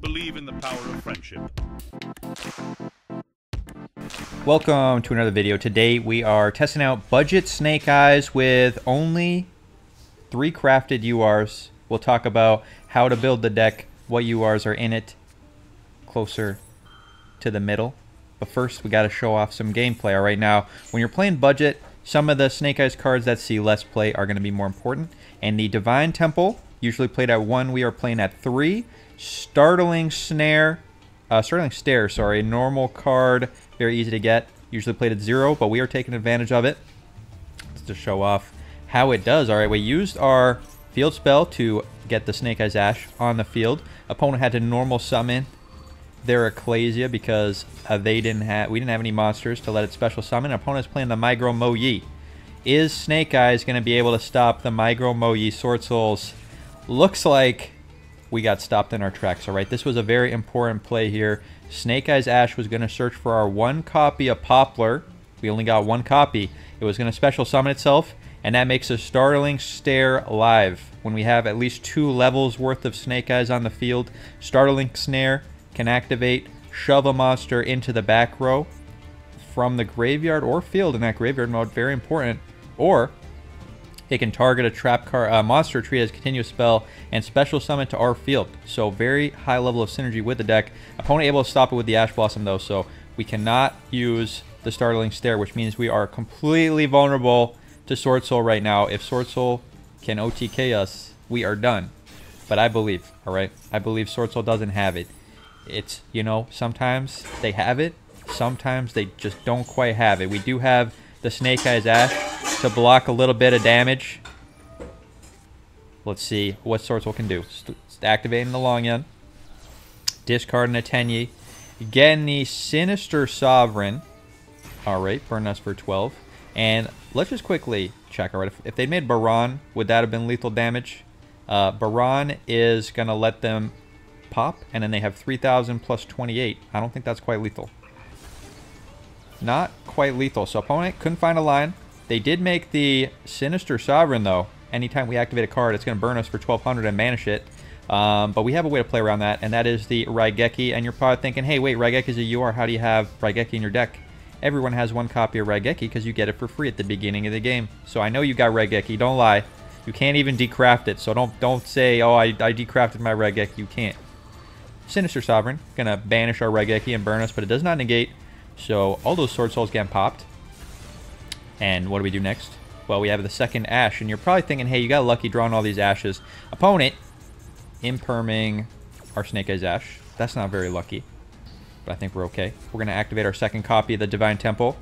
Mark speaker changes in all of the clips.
Speaker 1: Believe in the power of friendship.
Speaker 2: Welcome to another video. Today we are testing out budget snake eyes with only three crafted URs. We'll talk about how to build the deck, what URs are in it, closer to the middle. But first we got to show off some gameplay. All right, now when you're playing budget, some of the Snake Eyes cards that see less play are going to be more important. And the Divine Temple, usually played at 1, we are playing at 3. Startling Snare, uh, Startling Stare, sorry, normal card, very easy to get. Usually played at 0, but we are taking advantage of it to show off how it does. All right, we used our field spell to get the Snake Eyes Ash on the field. Opponent had to normal summon their Ecclesia because uh, they didn't have we didn't have any monsters to let it special summon. Opponent's playing the Migro Mo Yi. Is Snake Eyes going to be able to stop the Migro Mo Yi Sword Souls? Looks like we got stopped in our tracks. All right, this was a very important play here. Snake Eyes Ash was going to search for our one copy of Poplar. We only got one copy. It was going to special summon itself, and that makes a startling stare live. When we have at least two levels worth of Snake Eyes on the field, startling snare can activate, shove a monster into the back row from the graveyard or field in that graveyard mode, very important. Or it can target a trap card, uh, monster tree as continuous spell and special summon to our field. So very high level of synergy with the deck. Opponent able to stop it with the Ash Blossom though, so we cannot use the Startling Stare, which means we are completely vulnerable to Sword Soul right now. If Sword Soul can OTK us, we are done. But I believe, alright? I believe Sword Soul doesn't have it it's, you know, sometimes they have it, sometimes they just don't quite have it. We do have the Snake Eyes Ash to block a little bit of damage. Let's see what Sword can do. activating the Long Yen. Discarding a Tenyi. Getting the Sinister Sovereign. Alright, burn us for 12. And let's just quickly check. Alright, if, if they made Baron, would that have been lethal damage? Uh, Baron is going to let them pop, and then they have 3,000 plus 28. I don't think that's quite lethal. Not quite lethal. So opponent couldn't find a line. They did make the Sinister Sovereign, though. Anytime we activate a card, it's going to burn us for 1,200 and banish it. Um, but we have a way to play around that, and that is the Raigeki. And you're probably thinking, hey, wait, Raigeki is a UR. How do you have Raigeki in your deck? Everyone has one copy of Raigeki because you get it for free at the beginning of the game. So I know you got Raigeki. Don't lie. You can't even decraft it. So don't don't say, oh, I, I decrafted my Raigeki. You can't. Sinister Sovereign. Gonna banish our Raigeki and burn us, but it does not negate. So all those Sword Souls get popped. And what do we do next? Well, we have the second Ash, and you're probably thinking, hey, you got lucky drawing all these Ashes. Opponent, imperming our Snake Eyes Ash. That's not very lucky, but I think we're okay. We're going to activate our second copy of the Divine Temple.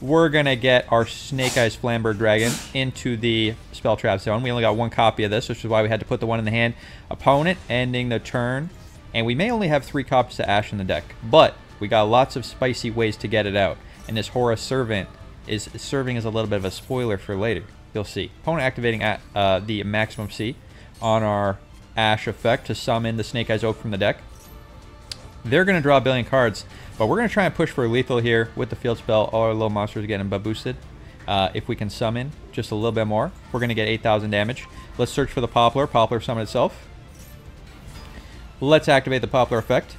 Speaker 2: We're going to get our Snake Eyes Flamberge Dragon into the Spell Trap Zone. We only got one copy of this, which is why we had to put the one in the hand. Opponent, ending the turn and we may only have three copies of Ash in the deck, but we got lots of spicy ways to get it out. And this Horus Servant is serving as a little bit of a spoiler for later. You'll see. Opponent activating at, uh, the maximum C on our Ash effect to summon the Snake Eyes Oak from the deck. They're going to draw a billion cards, but we're going to try and push for lethal here with the field spell. All our little monsters are getting boosted. Uh, if we can summon just a little bit more, we're going to get 8,000 damage. Let's search for the Poplar. Poplar summon itself. Let's activate the Poplar effect.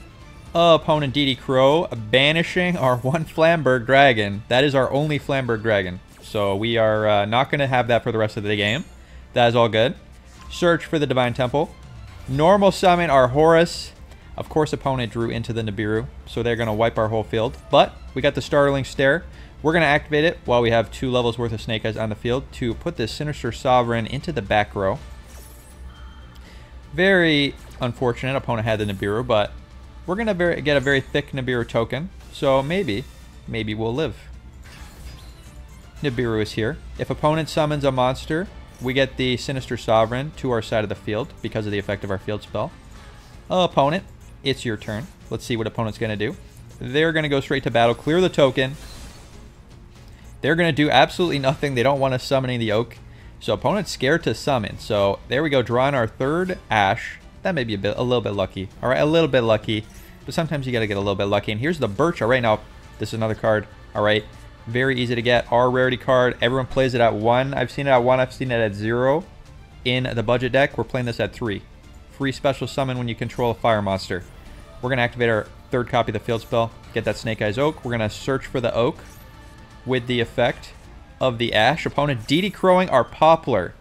Speaker 2: Opponent DD Crow banishing our one Flamberge Dragon. That is our only Flamberge Dragon. So we are uh, not going to have that for the rest of the game. That is all good. Search for the Divine Temple. Normal summon our Horus. Of course, opponent drew into the Nibiru, so they're going to wipe our whole field. But we got the Startling Stare. We're going to activate it while we have two levels worth of Snake Eyes on the field to put this Sinister Sovereign into the back row. Very unfortunate opponent had the Nibiru, but we're going to get a very thick Nibiru token. So maybe, maybe we'll live. Nibiru is here. If opponent summons a monster, we get the Sinister Sovereign to our side of the field because of the effect of our field spell. Uh, opponent, it's your turn. Let's see what opponent's going to do. They're going to go straight to battle, clear the token. They're going to do absolutely nothing. They don't want us summoning the Oak. So opponent's scared to summon. So there we go, drawing our third Ash. That may be a bit, a little bit lucky. All right, a little bit lucky. But sometimes you got to get a little bit lucky. And here's the Birch. All right, now this is another card. All right, very easy to get. Our rarity card. Everyone plays it at one. I've seen it at one. I've seen it at zero in the budget deck. We're playing this at three free special summon when you control a fire monster. We're to activate our third copy of the field spell, get that Snake Eyes Oak. We're to search for the Oak with the effect of the Ash. Opponent DD Crowing our Poplar.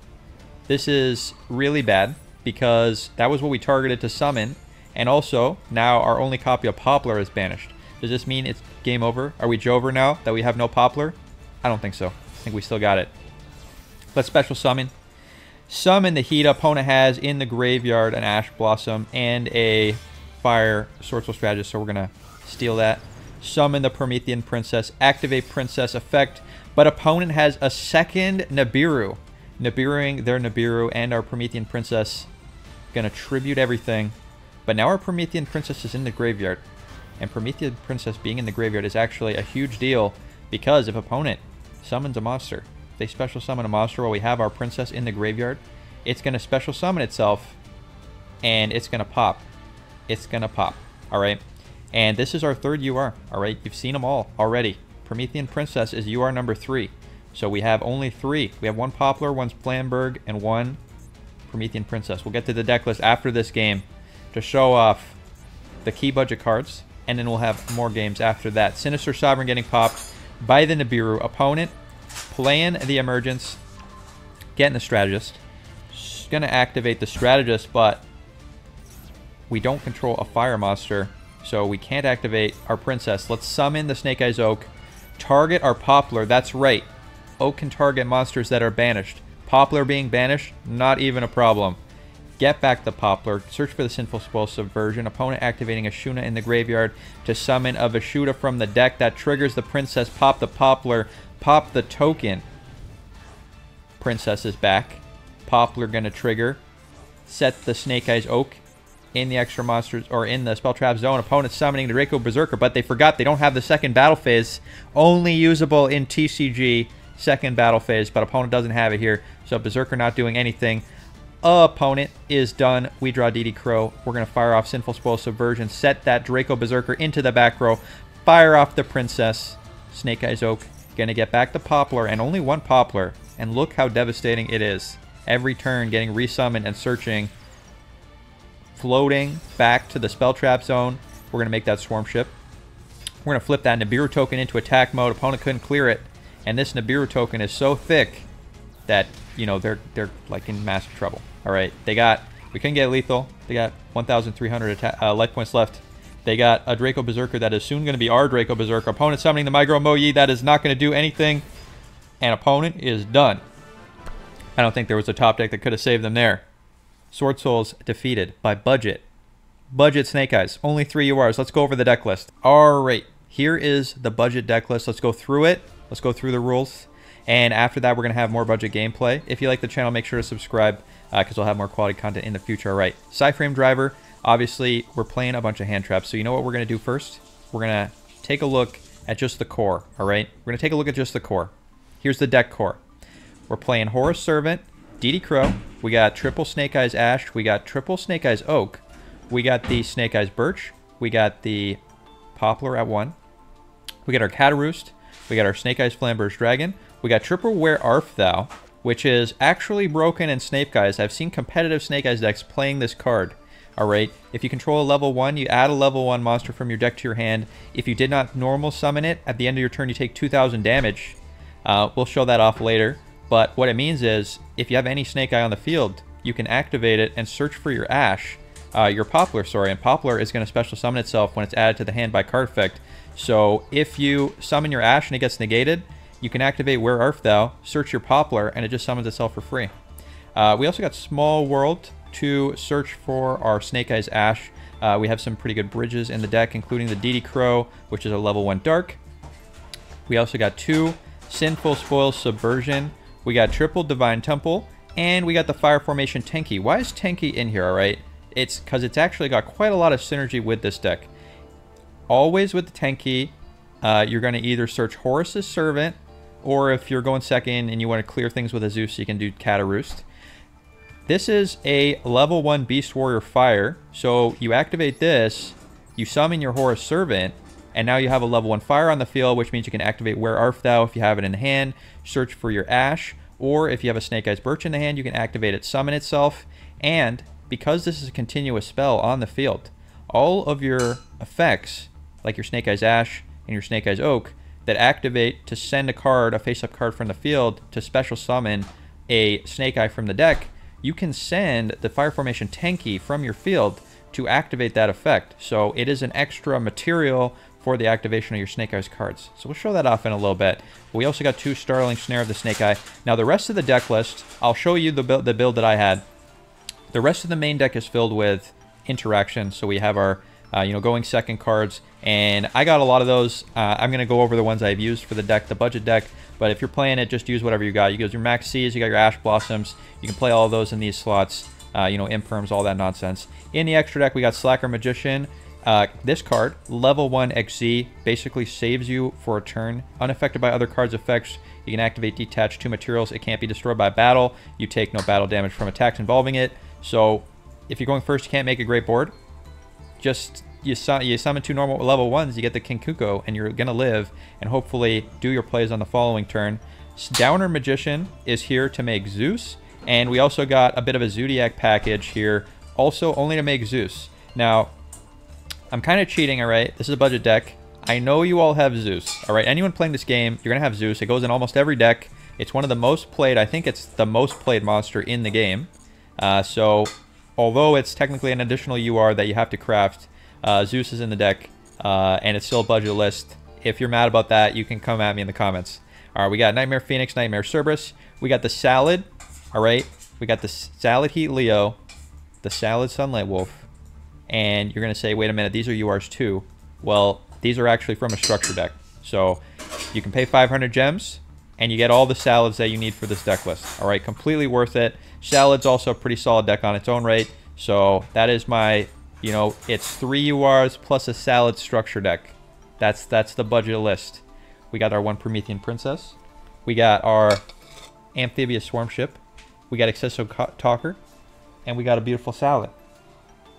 Speaker 2: This is really bad because that was what we targeted to summon. And also, now our only copy of Poplar is banished. Does this mean it's game over? Are we Jover now that we have no Poplar? I don't think so. I think we still got it. Let's special summon. Summon the heat opponent has in the graveyard an Ash Blossom and a Fire Swordsoul Strategist, so we're going to steal that. Summon the Promethean Princess, activate Princess effect, but opponent has a second Nibiru. Nibiruing their Nibiru and our Promethean Princess. Gonna tribute everything. But now our Promethean Princess is in the graveyard. And Promethean Princess being in the graveyard is actually a huge deal because if opponent summons a monster, they special summon a monster while we have our princess in the graveyard, it's going to special summon itself and it's going to pop. It's going to pop. All right. And this is our third UR. All right. You've seen them all already. Promethean Princess is UR number three. So we have only three. We have one Poplar, one Flamberge, and one Promethean Princess. We'll get to the deck list after this game to show off the key budget cards. And then we'll have more games after that. Sinister Sovereign getting popped by the Nibiru. Opponent playing the Emergence, getting the Strategist. Going to activate the Strategist, but we don't control a Fire Monster, so we can't activate our Princess. Let's summon the Snake Eyes Oak. Target our Poplar. That's right. Oak can target monsters that are banished. Poplar being banished, not even a problem. Get back the Poplar. Search for the Sinful Spoil Subversion. Opponent activating a Shuna in the graveyard to summon a Vishuda from the deck. That triggers the Princess. Pop the Poplar. Pop the token. Princess is back. Poplar gonna trigger. Set the Snake Eyes Oak in the extra monsters or in the spell trap zone. Opponent summoning the Draco Berserker, but they forgot they don't have the second battle phase. Only usable in TCG second battle phase, but opponent doesn't have it here. So Berserker not doing anything. Opponent is done. We draw DD Crow. We're going to fire off Sinful Spoil Subversion, set that Draco Berserker into the back row, fire off the Princess. Snake Eyes Oak going to get back the Poplar, and only one Poplar. And look how devastating it is. Every turn getting resummoned and searching. Floating back to the Spell Trap Zone. We're going to make that Swarm Ship. We're going to flip that Nibiru token into attack mode. Opponent couldn't clear it. And this Nibiru token is so thick that, you know, they're they're like in massive trouble. All right, they got, we couldn't get lethal. They got 1,300 uh, life points left. They got a Draco Berserker that is soon going to be our Draco Berserker. Opponent summoning the Migro Moyi. That is not going to do anything. And opponent is done. I don't think there was a top deck that could have saved them there. Sword Souls defeated by budget. Budget Snake Eyes. Only three URs. Let's go over the deck list. All right. Here is the budget deck list. Let's go through it. Let's go through the rules. And after that, we're going to have more budget gameplay. If you like the channel, make sure to subscribe because uh, we'll have more quality content in the future. All right. Psyframe Driver. Obviously, we're playing a bunch of hand traps. So you know what we're going to do first? We're going to take a look at just the core. All right. We're going to take a look at just the core. Here's the deck core. We're playing Horus Servant, DD Crow. We got triple Snake Eyes Ash. We got triple Snake Eyes Oak. We got the Snake Eyes Birch. We got the Poplar at one. We got our Cataroost. We got our Snake Eyes Flamberge Dragon. We got triple Where Arf Thou, which is actually broken in Snake Guys. I've seen competitive Snake Eyes decks playing this card. Alright, if you control a level 1, you add a level 1 monster from your deck to your hand. If you did not normal summon it, at the end of your turn you take 2,000 damage. Uh, we'll show that off later. But what it means is, if you have any Snake Eye on the field, you can activate it and search for your Ash, uh, your Poplar, sorry, and Poplar is going to special summon itself when it's added to the hand by card effect. So if you summon your Ash and it gets negated, you can activate Where Art Thou, search your Poplar, and it just summons itself for free. Uh, we also got Small World to search for our Snake Eyes Ash. Uh, we have some pretty good bridges in the deck, including the DD Crow, which is a level 1 Dark. We also got two Sinful Spoil Subversion. We got triple Divine Temple, and we got the Fire Formation Tenki. Why is Tenki in here, alright? It's because it's actually got quite a lot of synergy with this deck. Always with the Tenki, uh, you're going to either search Horus's Servant, or if you're going second and you want to clear things with a Zeus, you can do Cataroost. This is a level 1 Beast Warrior Fire, so you activate this, you summon your Horus Servant, and now you have a level 1 fire on the field, which means you can activate Where Art Thou if you have it in hand, search for your Ash, or if you have a Snake Eyes Birch in the hand, you can activate it, summon itself, and because this is a continuous spell on the field, all of your effects, like your Snake Eyes Ash and your Snake Eyes Oak, that activate to send a card, a face-up card from the field, to special summon a Snake Eye from the deck, you can send the Fire Formation Tenki from your field to activate that effect. So it is an extra material for the activation of your Snake Eyes cards. So we'll show that off in a little bit. We also got two Starling Snare of the Snake Eye. Now the rest of the deck list, I'll show you the build, the build that I had. The rest of the main deck is filled with interaction. So we have our, uh, you know, going second cards. And I got a lot of those. Uh, I'm going to go over the ones I've used for the deck, the budget deck. But if you're playing it, just use whatever you got. You got your Max C's, you got your Ash Blossoms. You can play all those in these slots. Uh, you know, imperms, all that nonsense. In the extra deck, we got Slacker Magician. Uh, this card, level 1 XZ, basically saves you for a turn. Unaffected by other cards' effects, you can activate detach two materials. It can't be destroyed by battle. You take no battle damage from attacks involving it. So if you're going first, you can't make a great board. Just you, you summon two normal level ones, you get the Kinkuko, and you're gonna live, and hopefully do your plays on the following turn. Downer Magician is here to make Zeus, and we also got a bit of a Zodiac package here, also only to make Zeus. Now, I'm kind of cheating, alright? This is a budget deck. I know you all have Zeus, alright? Anyone playing this game, you're gonna have Zeus. It goes in almost every deck. It's one of the most played, I think it's the most played monster in the game. Uh, so, although it's technically an additional UR that you have to craft, uh, Zeus is in the deck, uh, and it's still a budget list. If you're mad about that, you can come at me in the comments. All right, we got Nightmare Phoenix, Nightmare Cerberus. We got the Salad, all right? We got the Salad Heat Leo, the Salad Sunlight Wolf, and you're going to say, wait a minute, these are URs too. Well, these are actually from a structure deck. So you can pay 500 gems, and you get all the salads that you need for this deck list. All right, completely worth it. Salad's also a pretty solid deck on its own right. So that is my you know, it's three URs plus a salad structure deck. That's that's the budget list. We got our one Promethean Princess. We got our Amphibious Swarm Ship. We got Accesscode Talker. And we got a beautiful salad.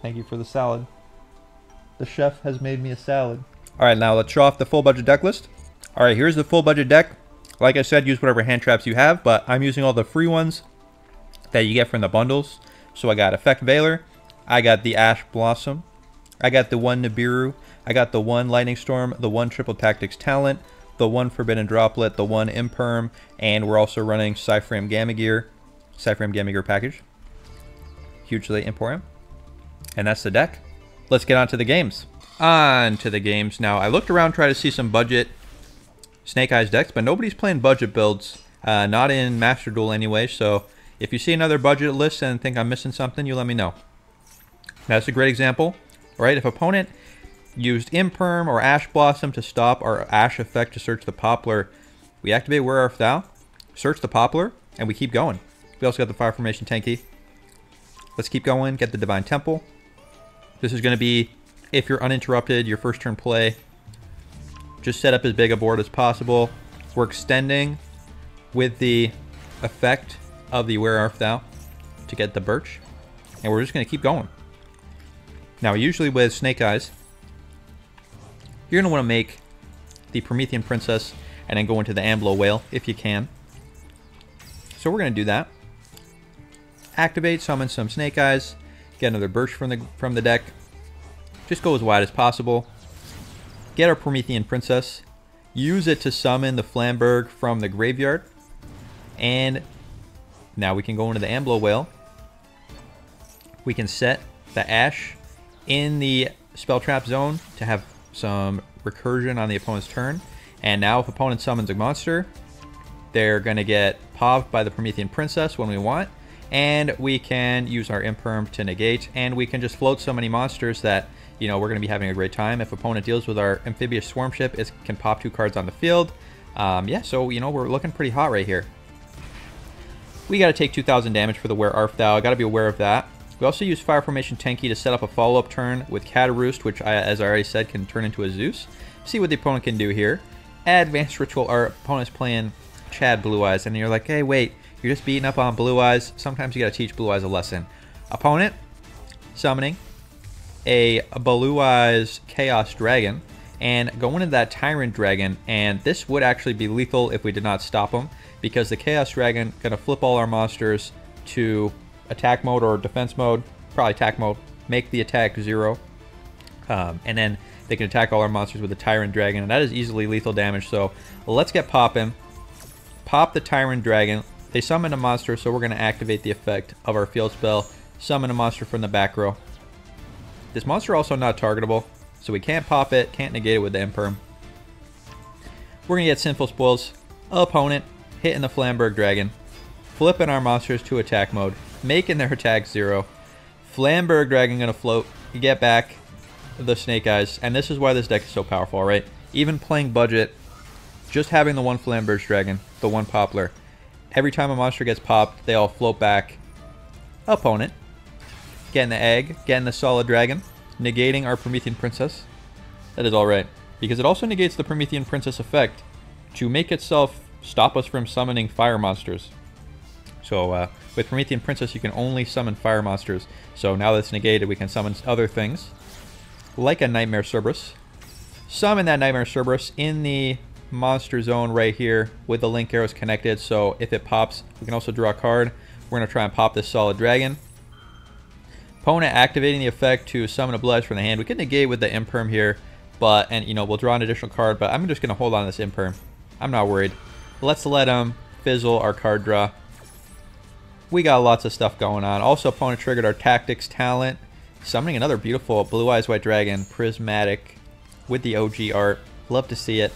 Speaker 2: Thank you for the salad. The chef has made me a salad. Alright, now let's show off the full budget deck list. Alright, here's the full budget deck. Like I said, use whatever hand traps you have, but I'm using all the free ones that you get from the bundles. So I got Effect Veiler, I got the Ash Blossom. I got the one Nibiru. I got the one Lightning Storm, the one Triple Tactics Talent, the one Forbidden Droplet, the one Imperm, and we're also running Psyframe Gamma Gear, Psyframe Gamma Gear package. Hugely important. And that's the deck. Let's get on to the games. On to the games. Now, I looked around trying to see some budget Snake Eyes decks, but nobody's playing budget builds. Uh, not in Master Duel anyway, so if you see another budget list and think I'm missing something, you let me know. That's a great example, right? If opponent used Imperm or Ash Blossom to stop our Ash effect to search the Poplar, we activate Where Art Thou, search the Poplar, and we keep going. We also got the Fire Formation Tenki. Let's keep going, get the Divine Temple. This is going to be, if you're uninterrupted, your first turn play. Just set up as big a board as possible. We're extending with the effect of the Where Art Thou to get the Birch. And we're just going to keep going. Now, usually with Snake Eyes, you're going to want to make the Promethean Princess and then go into the Amblo Whale if you can. So we're going to do that. Activate, summon some Snake Eyes, get another Birch from the, from the deck. Just go as wide as possible. Get our Promethean Princess. Use it to summon the Flamberge from the graveyard. And now we can go into the Amblo Whale. We can set the Ash in the spell trap zone to have some recursion on the opponent's turn. And now if opponent summons a monster, they're going to get poved by the Promethean Princess when we want. And we can use our Imperm to negate. And we can just float so many monsters that, you know, we're going to be having a great time. If opponent deals with our Amphibious Swarm Ship, it can pop two cards on the field. Um, yeah, so, you know, we're looking pretty hot right here. We got to take 2,000 damage for the Where Art Thou. I got to be aware of that. We also use Fire Formation Tenki to set up a follow-up turn with Cataroost, which, I, as I already said, can turn into a Zeus. See what the opponent can do here. Advanced Ritual, our opponent's playing Chad Blue Eyes, and you're like, hey, wait, you're just beating up on Blue Eyes. Sometimes you gotta teach Blue Eyes a lesson. Opponent, summoning a Blue Eyes Chaos Dragon, and going into that Tyrant Dragon, and this would actually be lethal if we did not stop him, because the Chaos Dragon gonna flip all our monsters to attack mode or defense mode. probably attack mode, make the attack zero, um, and then they can attack all our monsters with the Tyrant Dragon, and that is easily lethal damage. So let's get popping. Pop the Tyrant Dragon. They summon a monster, so we're going to activate the effect of our field spell. Summon a monster from the back row. This monster also not targetable, so we can't pop it, can't negate it with the Imperm. We're going to get Sinful Spoils. Opponent, hitting the Flamberge Dragon. Flipping our monsters to attack mode. Making their attack zero. Flamberge Dragon to float. Get back the Snake Eyes. And this is why this deck is so powerful, right? Even playing budget, just having the one Flamberge Dragon, the one Poplar. Every time a monster gets popped, they all float back. Opponent. Getting the egg, getting the solid dragon, negating our Promethean Princess. That is alright. Because it also negates the Promethean Princess effect to make itself stop us from summoning fire monsters. So uh, with Promethean Princess, you can only summon fire monsters. So now that's negated, we can summon other things, like a Nightmare Cerberus. Summon that Nightmare Cerberus in the monster zone right here with the link arrows connected. So if it pops, we can also draw a card. We're going to try and pop this Solid Dragon. Opponent activating the effect to summon a Blast from the hand. We can negate with the Imperm here, but, and you know, we'll draw an additional card, but I'm just going to hold on to this Imperm. I'm not worried. Let's let him fizzle our card draw. We got lots of stuff going on. Also, opponent triggered our Tactics talent. Summoning another beautiful Blue Eyes White Dragon, Prismatic, with the OG art. Love to see it.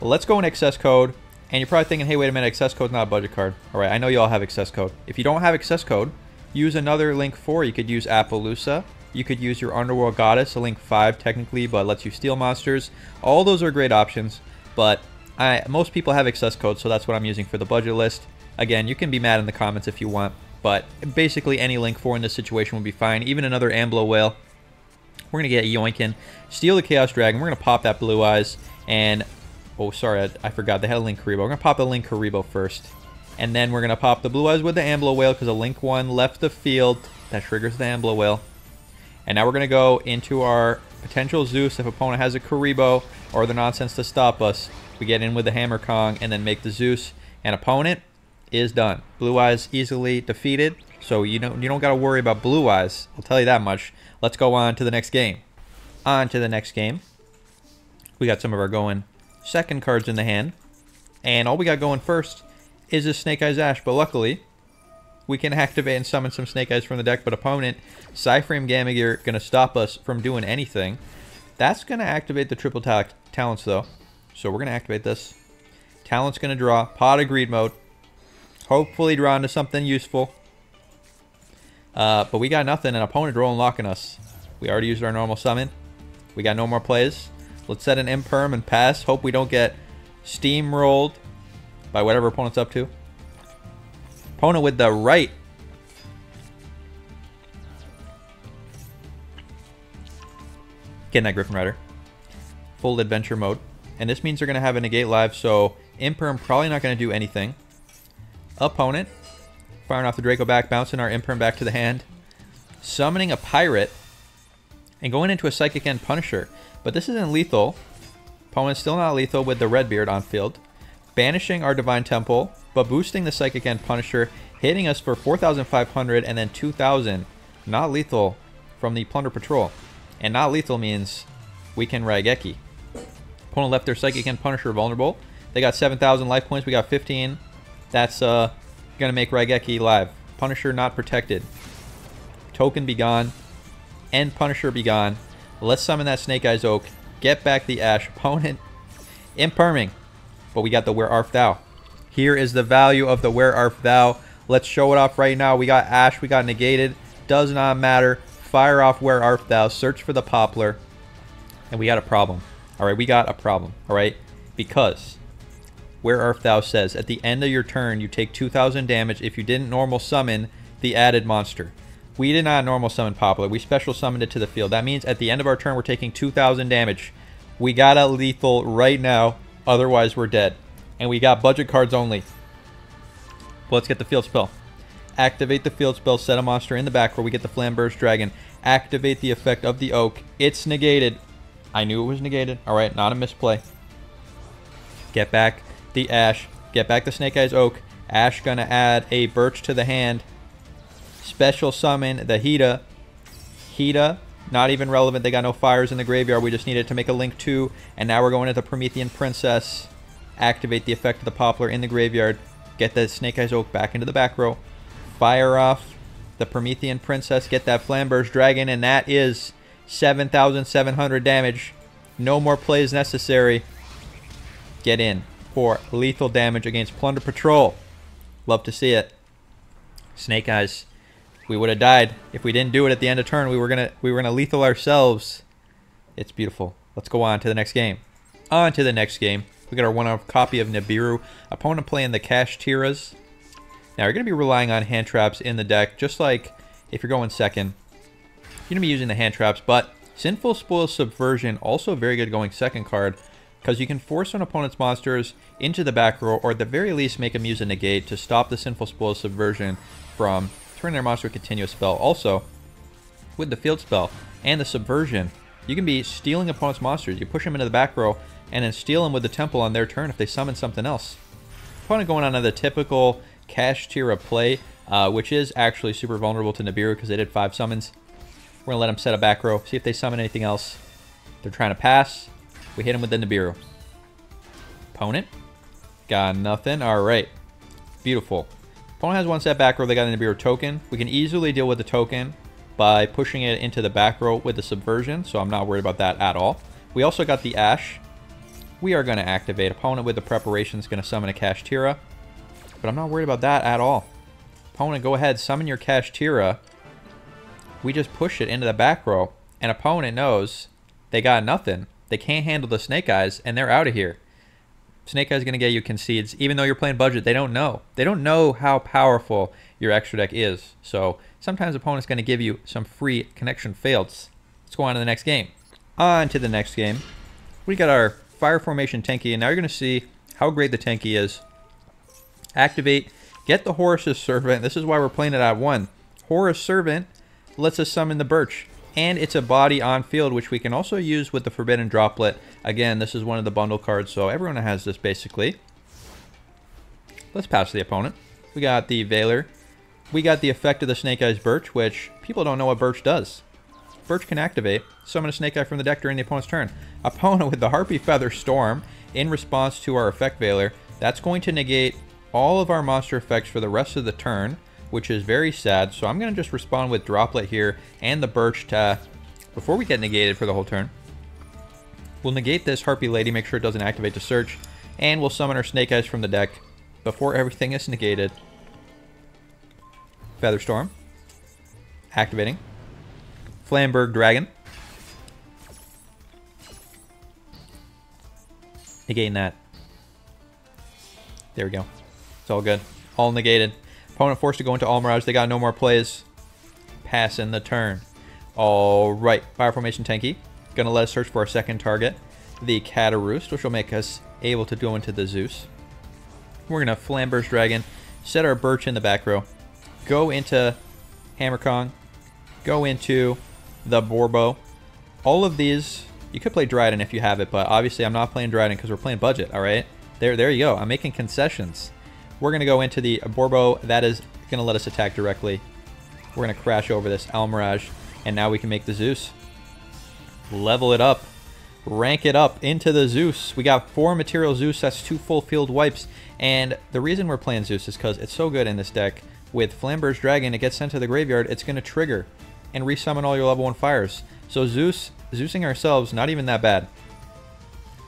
Speaker 2: Let's go in access code. And you're probably thinking, hey, wait a minute, access code's not a budget card. All right, I know you all have access code. If you don't have access code, use another link 4. You could use Apollousa. You could use your Underworld Goddess, a link 5 technically, but lets you steal monsters. All those are great options, but I, most people have access code, so that's what I'm using for the budget list. Again, you can be mad in the comments if you want, but basically any link 4 in this situation would be fine. Even another Amblo Whale. We're going to get Yoinkin, steal the Chaos Dragon. We're going to pop that Blue Eyes, and Oh, sorry, I, I, forgot. They had a Linkuriboh. We're going to pop the Linkuriboh first. And then we're going to pop the Blue Eyes with the Amblo Whale because a Link 1 left the field. That triggers the Amblo Whale. And now we're going to go into our potential Zeus if opponent has a Kuriboh or the nonsense to stop us. We get in with the Hammer Kong and then make the Zeus. And opponent is done. Blue Eyes easily defeated. So you don't, you don't got to worry about Blue Eyes. I'll tell you that much. Let's go on to the next game. On to the next game. We got some of our going second cards in the hand. And all we got going first is a Snake Eyes Ash. But luckily, we can activate and summon some Snake Eyes from the deck. But opponent, Psyframe Gear, going to stop us from doing anything. That's going to activate the triple ta talents, though. So we're going to activate this. Talent's going to draw. Pot of Greed mode. Hopefully draw into something useful. Uh, but we got nothing, and opponent rolling locking us. We already used our normal summon. We got no more plays. Let's set an imperm and pass. Hope we don't get steamrolled by whatever opponent's up to. Opponent with the right. Getting that Griffin Rider. Full adventure mode. And this means they're going to have a negate live, so Imperm probably not going to do anything. Opponent. Firing off the Draco back, bouncing our Imperm back to the hand. Summoning a Pirate. And going into a Psychic End Punisher. But this isn't lethal. Opponent's still not lethal with the Redbeard on field. Banishing our Divine Temple, but boosting the Psychic End Punisher, hitting us for 4,500 and then 2,000. Not lethal from the Plunder Patroll. And not lethal means we can Raigeki. Opponent left their Psychic End Punisher vulnerable. They got 7,000 life points. We got 15. That's uh, going to make Raigeki live. Punisher not protected. Token be gone. End Punisher be gone. Let's summon that Snake Eyes Oak. Get back the Ash. Opponent imperming. But we got the Where Art Thou. Here is the value of the Where Art Thou. Let's show it off right now. We got Ash. We got negated. Does not matter. Fire off Where Art Thou. Search for the Poplar. And we got a problem. Alright, we got a problem. Alright? Because Where Art Thou says, at the end of your turn, you take 2,000 damage if you didn't normal summon the added monster. We did not normal summon Poplar. We special summoned it to the field. That means at the end of our turn, we're taking 2,000 damage. We got a lethal right now. Otherwise, we're dead. And we got budget cards only. But let's get the field spell. Activate the field spell. Set a monster in the back where we get the Flamberge Dragon. Activate the effect of the Oak. It's negated. I knew it was negated. Alright, not a misplay. Get back the Ash. Get back the Snake Eyes Oak. Ash gonna add a Birch to the hand. Special summon the Hiita. Hiita, not even relevant. They got no fires in the graveyard. We just needed to make a link to. And now we're going into Promethean Princess. Activate the effect of the Poplar in the graveyard. Get the Snake Eyes Oak back into the back row. Fire off the Promethean Princess. Get that Flamberge Dragon. And that is 7,700 damage. No more plays necessary. Get in for lethal damage against Plunder Patroll. Love to see it. Snake Eyes. We would have died if we didn't do it at the end of turn. We were gonna we were gonna lethal ourselves. It's beautiful. Let's go on to the next game. On to the next game. We got our one-off copy of Nibiru. Opponent playing the Kashtiras. Now you're gonna be relying on hand traps in the deck, just like if you're going second. You're gonna be using the hand traps, but Sinful Spoil Subversion also very good going second card because you can force an opponent's monsters into the back row or at the very least make them use a negate to stop the Sinful Spoil Subversion from turning their monster continuous spell. Also, with the field spell and the subversion, you can be stealing opponent's monsters. You push them into the back row and then steal them with the temple on their turn if they summon something else. Opponent going on to the typical Kashtira play, uh, which is actually super vulnerable to Nibiru because they did five summons. We're going to let them set a back row, see if they summon anything else. They're trying to pass. We hit him with the Nibiru. Opponent. Got nothing. All right. Beautiful. Opponent has one set back row. They got a Nibiru token. We can easily deal with the token by pushing it into the back row with the subversion, so I'm not worried about that at all. We also got the Ash. We are going to activate. Opponent with the preparation is going to summon a Kashtira, but I'm not worried about that at all. Opponent, go ahead, summon your Kashtira. We just push it into the back row, and opponent knows they got nothing. They can't handle the Snake Eyes, and they're out of here. Snake Eyes going to get you concedes. Even though you're playing budget, they don't know. They don't know how powerful your extra deck is. So sometimes opponent's going to give you some free connection fails. Let's go on to the next game. On to the next game. We got our Fire Formation Tenki, and now you're going to see how great the Tenki is. Activate, get the Horus's Servant. This is why we're playing it at one. Horus Servant lets us summon the Birch and it's a body on field, which we can also use with the Forbidden Droplet. Again, this is one of the bundle cards, so everyone has this basically. Let's pass the opponent. We got the Veiler. We got the effect of the Snake Eyes Birch, which people don't know what Birch does. Birch can activate, summon a Snake Eye from the deck during the opponent's turn. Opponent with the Harpie Feather Storm in response to our effect Veiler. That's going to negate all of our monster effects for the rest of the turn which is very sad. So I'm going to just respond with Droplet here and the Birch to, before we get negated for the whole turn. We'll negate this Harpie Lady, make sure it doesn't activate to search, and we'll summon our Snake Eyes from the deck before everything is negated. Featherstorm. Activating. Flamberge Dragon. Negating that. There we go. It's all good. All negated. Opponent forced to go into Almiraj. They got no more plays. Passing the turn. All right. Fire Formation Tenki. Gonna let us search for our second target. The Cataroost, which will make us able to go into the Zeus. We're gonna Flamberge Dragon. Set our Birch in the back row. Go into Hammer Kong. Go into the Boarbow. All of these, you could play Drident if you have it, but obviously I'm not playing Drident because we're playing budget, alright? There, there you go. I'm making concessions. We're going to go into the Boarbow. That is going to let us attack directly. We're going to crash over this Almiraj, and now we can make the Zeus. Level it up. Rank it up into the Zeus. We got four material Zeus. That's two full field wipes. And the reason we're playing Zeus is because it's so good in this deck. With Flamberge Dragon, it gets sent to the graveyard. It's going to trigger and resummon all your level 1 fires. So Zeus, Zeusing ourselves, not even that bad.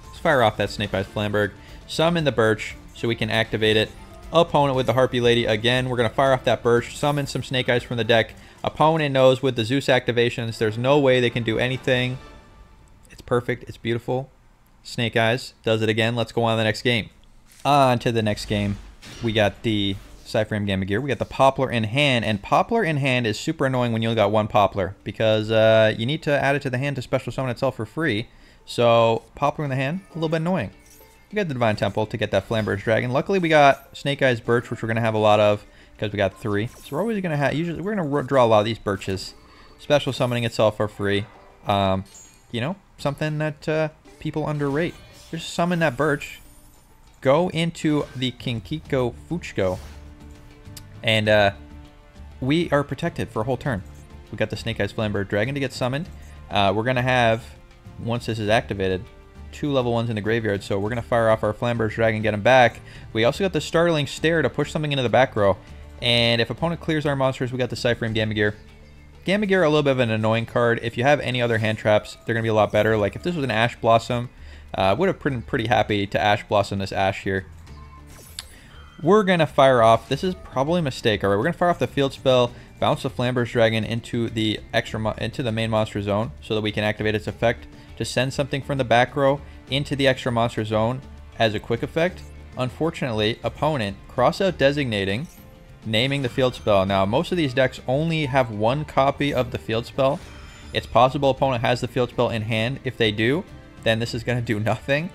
Speaker 2: Let's fire off that Snake Eyes Flamberge. Summon the Birch so we can activate it opponent with the Harpie Lady. Again, we're going to fire off that Birch, summon some Snake Eyes from the deck. Opponent knows with the Zeus activations, there's no way they can do anything. It's perfect. It's beautiful. Snake Eyes does it again. Let's go on to the next game. On to the next game. We got the Psyframe Gamma Gear. We got the Poplar in hand, and Poplar in hand is super annoying when you only got one Poplar because uh, you need to add it to the hand to special summon itself for free. So Poplar in the hand, a little bit annoying. We got the Divine Temple to get that Flamberge Dragon. Luckily, we got Snake Eyes Birch, which we're going to have a lot of because we got three. So we're always going to have, usually, we're going to draw a lot of these Birches. Special summoning itself for free. Um, you know, something that uh, people underrate. Just summon that Birch. Go into the Kinkiko Fuchko. And uh, we are protected for a whole turn. We got the Snake Eyes Flamberge Dragon to get summoned. Uh, we're going to have, once this is activated, two level ones in the graveyard, so we're going to fire off our Flamberge Dragon, get him back. We also got the Startling Stare to push something into the back row. And if opponent clears our monsters, we got the Psyframe Gear. Gamma Gear, a little bit of an annoying card. If you have any other hand traps, they're going to be a lot better. Like if this was an Ash Blossom, I uh, would have been pretty happy to Ash Blossom this Ash here. We're going to fire off, this is probably a mistake, alright, we're going to fire off the field spell, bounce the Flamberge Dragon into the extra into the main monster zone so that we can activate its effect to send something from the back row into the extra monster zone as a quick effect. Unfortunately, opponent cross out designating naming the field spell. Now, most of these decks only have one copy of the field spell. It's possible opponent has the field spell in hand. If they do, then this is going to do nothing.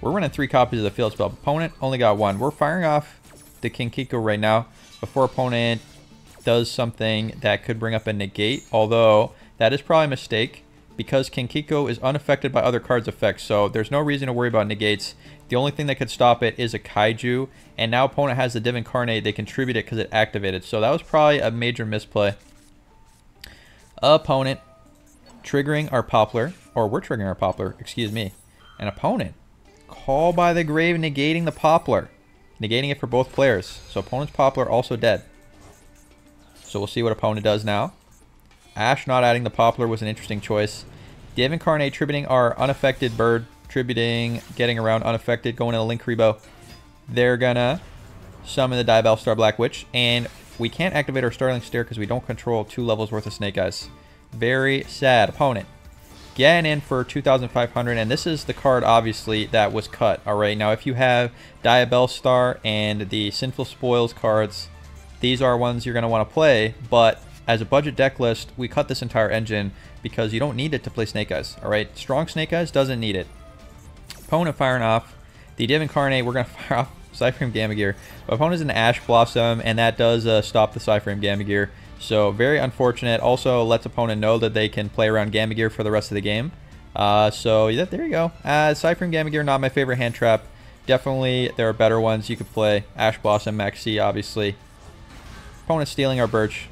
Speaker 2: We're running three copies of the field spell. Opponent only got one. We're firing off the King Kiko right now before opponent does something that could bring up a negate, although that is probably a mistake because Kinkiko is unaffected by other cards' effects, so there's no reason to worry about negates. The only thing that could stop it is a Kaiju, and now opponent has the Div Incarnate, they contribute it because it activated, so that was probably a major misplay. Opponent triggering our Poplar, or we're triggering our Poplar, excuse me. An opponent, Call by the Grave negating the Poplar, negating it for both players, so opponent's Poplar also dead. So we'll see what opponent does now. Ash not adding the Poplar was an interesting choice. Div Incarnate tributing our unaffected bird, tributing, getting around unaffected, going in the Rebo. They're gonna summon the Diabell Star Black Witch, and we can't activate our Startling Stare because we don't control two levels worth of Snake Eyes. Very sad opponent. Getting in for 2,500, and this is the card, obviously, that was cut. All right, now if you have Diabell Star and the Sinful Spoils cards, these are ones you're going to want to play, but as a budget deck list, we cut this entire engine because you don't need it to play Snake Eyes, alright? Strong Snake Eyes doesn't need it. Opponent firing off. The Div Incarnate, we're going to fire off Psyframe Gamagear. But opponent's an Ash Blossom, and that does uh, stop the Psyframe Gamagear. So very unfortunate. Also lets opponent know that they can play around Gamma Gear for the rest of the game. Uh, so yeah, there you go. Uh, Psyframe Gamagear, not my favorite hand trap. Definitely there are better ones you could play. Ash Blossom, Maxi, obviously. Opponent stealing our Birch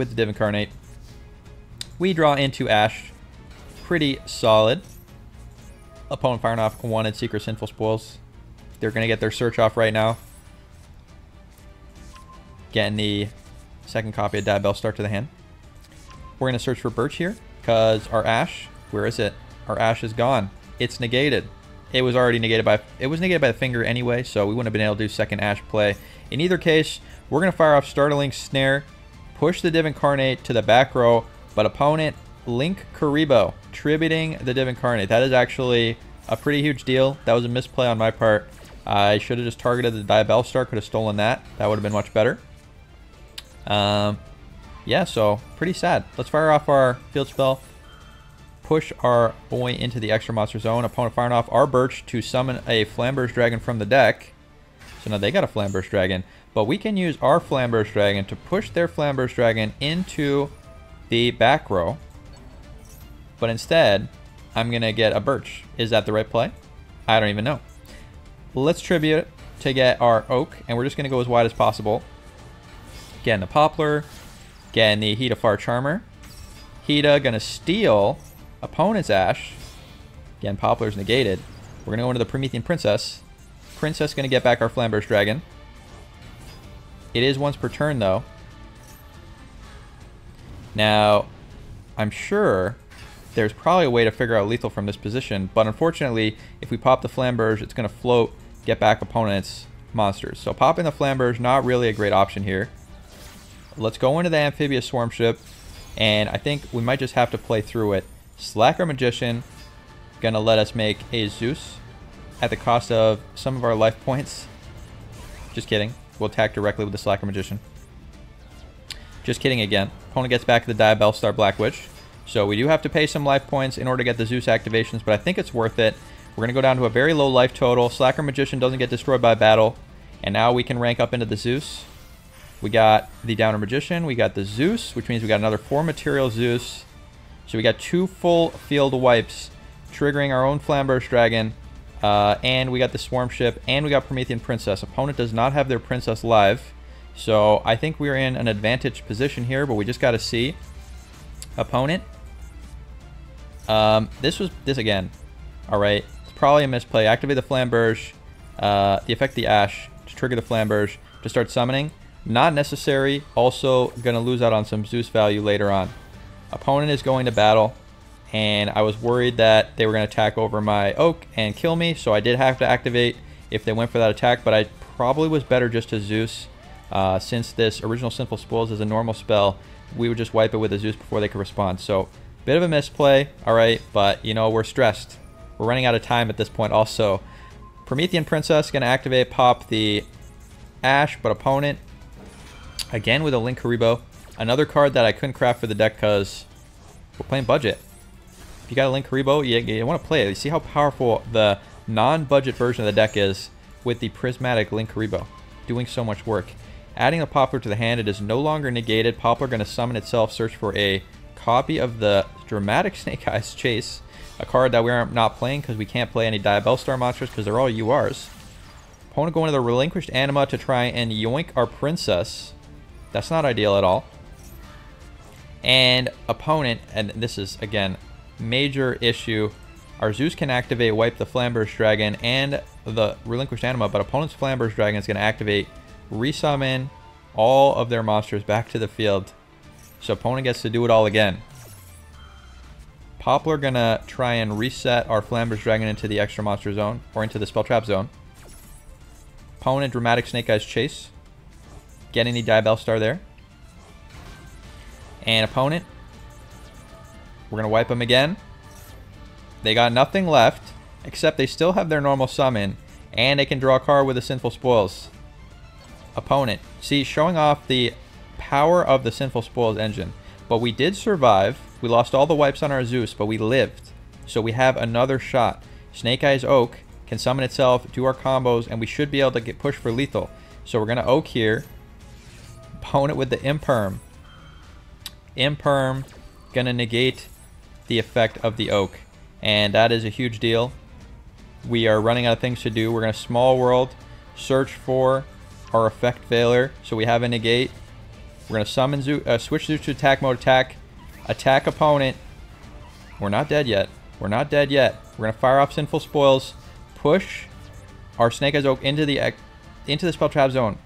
Speaker 2: with the Div Incarnate. We draw into Ash. Pretty solid. Opponent firing off wanted Secret Sinful Spoils. They're going to get their search off right now. Getting the second copy of Diabell Start to the hand. We're going to search for Birch here because our Ash, where is it? Our Ash is gone. It's negated. It was already negated by it was negated by the finger anyway, so we wouldn't have been able to do second Ash play. In either case, we're going to fire off Startling Snare push the Div Incarnate to the back row, but opponent Linkuriboh, tributing the Div Incarnate. That is actually a pretty huge deal. That was a misplay on my part. I should have just targeted the Diabell Star, could have stolen that. That would have been much better. Um, yeah, so pretty sad. Let's fire off our field spell. Push our boy into the extra monster zone. Opponent firing off our Birch to summon a Flamberge Dragon from the deck. So now they got a Flamberge Dragon. But we can use our Flamberge Dragon to push their Flamberge Dragon into the back row. But instead, I'm going to get a Birch. Is that the right play? I don't even know. Let's Tribute to get our Oak, and we're just going to go as wide as possible. Getting the Poplar, getting the Hiita Far Charmer. Hiita going to steal opponent's Ash. Again, Poplar's negated. We're going to go into the Promethean Princess. Princess going to get back our Flamberge Dragon. It is once per turn, though. Now, I'm sure there's probably a way to figure out lethal from this position, but unfortunately, if we pop the Flamberge, it's going to float, get back opponent's monsters. So popping the Flamberge, not really a great option here. Let's go into the Amphibious Swarm Ship, and I think we might just have to play through it. Slacker Magician, going to let us make a Zeus at the cost of some of our life points. Just kidding. We'll attack directly with the Slacker Magician. Just kidding again. Opponent gets back the Diabell Star Black Witch. So we do have to pay some life points in order to get the Zeus activations, but I think it's worth it. We're going to go down to a very low life total. Slacker Magician doesn't get destroyed by battle. And now we can rank up into the Zeus. We got the Downer Magician. We got the Zeus, which means we got another four material Zeus. So we got two full field wipes, triggering our own Flamberge Dragon. Uh, and we got the Swarm Ship, and we got Promethean Princess. Opponent does not have their Princess live, So I think we're in an advantage position here, but we just got to see. Opponent. Um, this was, this again. All right. It's probably a misplay. Activate the Flamberge. Uh, the effect the Ash to trigger the Flamberge to start summoning. Not necessary. Also going to lose out on some Zeus value later on. Opponent is going to battle. And I was worried that they were going to attack over my Oak and kill me. So I did have to activate if they went for that attack. But I probably was better just to Zeus. Uh, since this original Sinful Spoils is a normal spell, we would just wipe it with a Zeus before they could respond. So, bit of a misplay, all right, but, you know, we're stressed. We're running out of time at this point also. Promethean Princess going to activate, pop the Ash, but opponent, again with a Linkuriboh. Another card that I couldn't craft for the deck because we're playing budget. You got a Link Linkuriboh, you, you want to play it. You see how powerful the non-budget version of the deck is with the Prismatic Linkuriboh, doing so much work. Adding a Poplar to the hand, it is no longer negated. Poplar going to summon itself, search for a copy of the Dramatic Snake Eyes Chase, a card that we're not playing because we can't play any Diabellstar monsters because they're all URs. Opponent going to the Relinquished Anima to try and yoink our Princess. That's not ideal at all. And opponent, and this is, again, major issue. Our Zeus can activate, wipe the Flamberge Dragon and the Relinquished Anima, but opponent's Flamberge Dragon is going to activate resummon all of their monsters back to the field. So opponent gets to do it all again. Poplar gonna try and reset our Flamberge Dragon into the extra monster zone, or into the spell trap zone. Opponent Dramatic Snake Eyes Chase. Getting the Diabellstar there. And opponent, we're gonna wipe them again. They got nothing left, except they still have their normal summon, and they can draw a card with the Sinful Spoils opponent. See, showing off the power of the Sinful Spoils engine. But we did survive. We lost all the wipes on our Zeus, but we lived. So we have another shot. Snake Eyes Oak can summon itself, do our combos, and we should be able to get pushed for lethal. So we're going to Oak here. Opponent with the Imperm. Imperm going to negate the effect of the Oak. And that is a huge deal. We are running out of things to do. We're going to Small World, search for our effect failure. So we have a negate. We're going to summon uh, switch Zeus to attack mode, attack, attack opponent. We're not dead yet. We're not dead yet. We're going to fire off Sinful Spoils, push our Snake Eyes Oak into the, into the spell trap zone.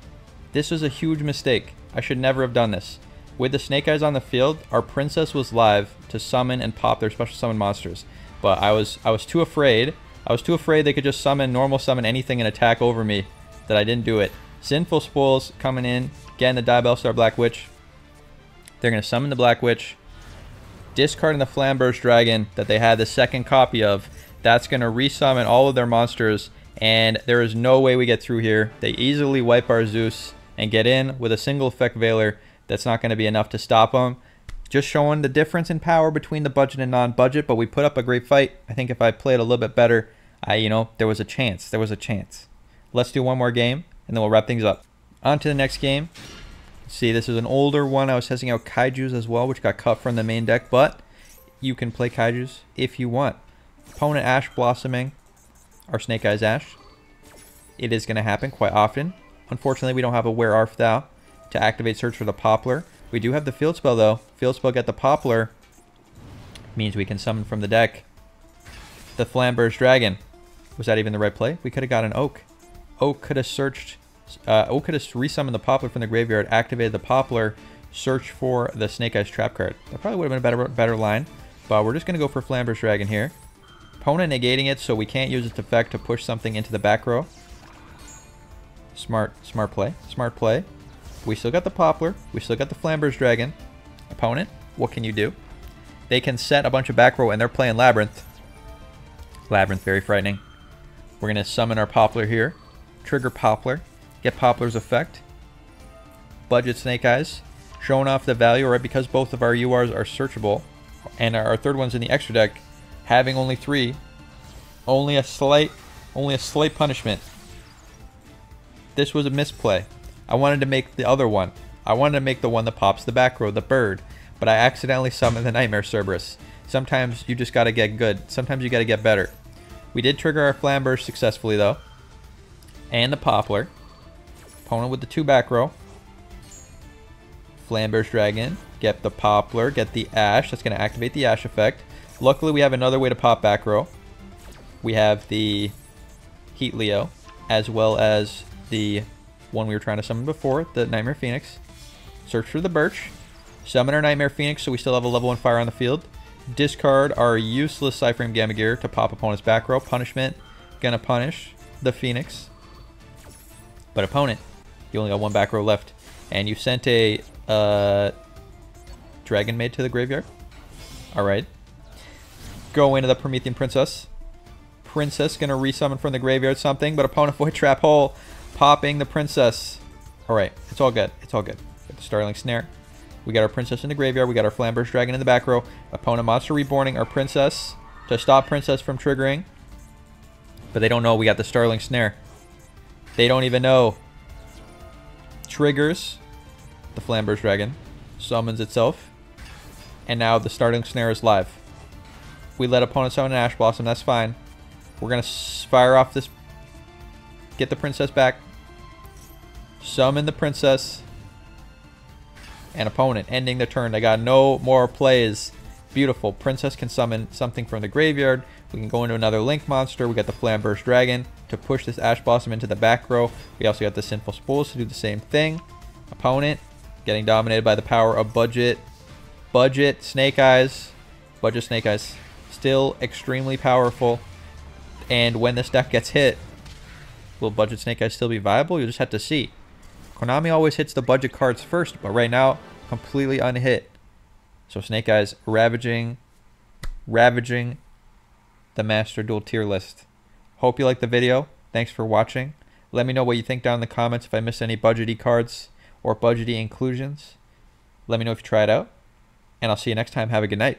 Speaker 2: This was a huge mistake. I should never have done this. With the Snake Eyes on the field, our princess was live to summon and pop their special summon monsters. But I was I was too afraid. I was too afraid they could just summon, normal summon anything and attack over me that I didn't do it. Sinful Spoils coming in, getting the Diabellstar Black Witch. They're going to summon the Black Witch, discarding the Flamberge Dragon that they had the second copy of. That's going to resummon all of their monsters, and there is no way we get through here. They easily wipe our Zeus and get in with a single effect Veiler. That's not going to be enough to stop them. Just showing the difference in power between the budget and non-budget, but we put up a great fight. I think if I played a little bit better, I, you know, there was a chance. There was a chance. Let's do one more game and then we'll wrap things up. On to the next game. See, this is an older one. I was testing out Kaijus as well, which got cut from the main deck, but you can play Kaijus if you want. Opponent Ash Blossoming, our Snake Eyes Ash. It is going to happen quite often. Unfortunately, we don't have a Where Art Thou to activate Search for the Poplar. We do have the Field Spell, though. Field Spell get the Poplar. Means we can summon from the deck the Flamberge Dragon. Was that even the right play? We could have got an Oak. Oak could have searched, uh, Oak could have resummoned the Poplar from the graveyard, activated the Poplar, search for the Snake Eyes Trap card. That probably would have been a better, better line, but we're just going to go for Flamberge Dragon here. Opponent negating it, so we can't use its effect to push something into the back row. Smart, smart play, smart play. We still got the Poplar. We still got the Flamberge Dragon. Opponent, what can you do? They can set a bunch of back row, and they're playing Labyrinth. Labyrinth, very frightening. We're going to summon our Poplar here trigger Poplar, get Poplar's effect, budget Snake Eyes, showing off the value, right, because both of our URs are searchable, and our third one's in the extra deck, having only three, only a slight, only a slight punishment. This was a misplay. I wanted to make the other one. I wanted to make the one that pops the back row, the bird, but I accidentally summoned the Nightmare Cerberus. Sometimes you just gotta get good. Sometimes you gotta get better. We did trigger our Flamberge successfully though and the Poplar. Opponent with the two back row. Flamberge Dragon, get the Poplar, get the Ash. That's going to activate the Ash effect. Luckily, we have another way to pop back row. We have the Heat Leo, as well as the one we were trying to summon before, the Nightmare Phoenix. Search for the Birch. Summon our Nightmare Phoenix so we still have a level 1 fire on the field. Discard our useless Psyframe Gamma Gear to pop opponent's back row. Punishment. Gonna punish the Phoenix. But opponent, you only got one back row left. And you sent a uh, Dragon Maid to the graveyard. Alright. Go into the Promethean Princess. Princess gonna resummon from the graveyard something, but opponent Void Trap Hole popping the Princess. Alright, it's all good. It's all good. Got the Starling Snare. We got our Princess in the graveyard. We got our Flamberge Dragon in the back row. Opponent Monster Reborning our Princess to stop Princess from triggering. But they don't know we got the Starling Snare. They don't even know. Triggers the Flamberge Dragon. Summons itself. And now the Starling Snare is live. We let opponent summon an Ash Blossom. That's fine. We're going to fire off this. Get the Princess back. Summon the Princess and opponent, ending the turn. They got no more plays. Beautiful. Princess can summon something from the graveyard. We can go into another Link monster. We got the Flamberge Dragon to push this Ash Blossom into the back row. We also got the Sinful Spoils to do the same thing. Opponent getting dominated by the power of Budget. Budget Snake Eyes. Budget Snake Eyes. Still extremely powerful. And when this deck gets hit, will Budget Snake Eyes still be viable? You'll just have to see. Konami always hits the budget cards first, but right now, completely unhit. So Snake Eyes ravaging, ravaging the Master Duel tier list. Hope you liked the video. Thanks for watching. Let me know what you think down in the comments if I missed any budgety cards or budgety inclusions. Let me know if you try it out. And I'll see you next time. Have a good night.